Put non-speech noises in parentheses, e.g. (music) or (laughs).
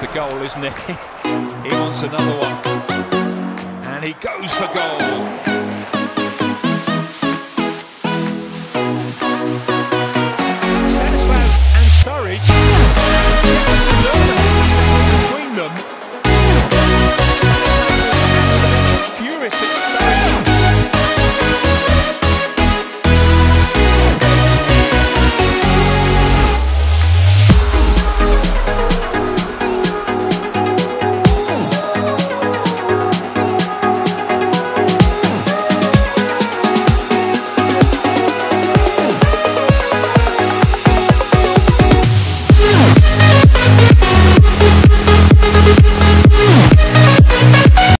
The goal, isn't it? (laughs) he wants another one. And he goes for goal.